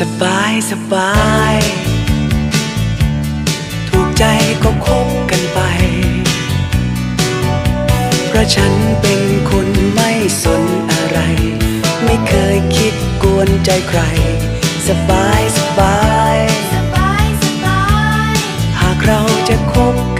สบายสบาย ถูกใจก็คบกันไป เพราะฉันเป็นคนไม่สนอะไร ไม่เคยคิดกวนใจใคร สบายสบาย หากเราจะคบกัน